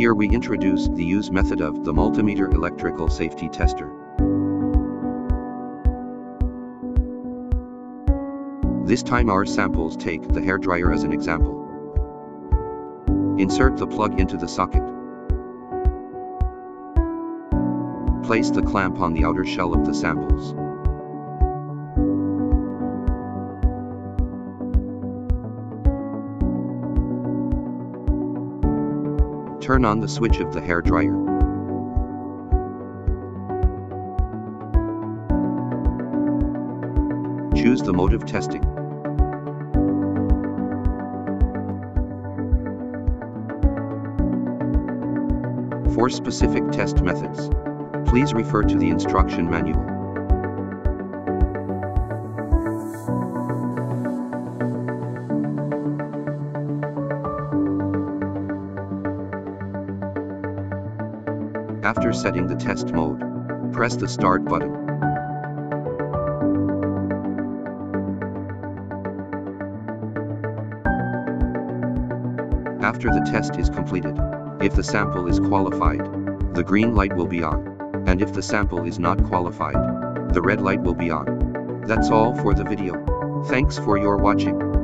Here we introduce the use method of the multimeter electrical safety tester. This time our samples take the hairdryer as an example. Insert the plug into the socket. Place the clamp on the outer shell of the samples. Turn on the switch of the hair dryer. Choose the mode of testing. For specific test methods, please refer to the instruction manual. After setting the test mode, press the start button. After the test is completed, if the sample is qualified, the green light will be on. And if the sample is not qualified, the red light will be on. That's all for the video. Thanks for your watching.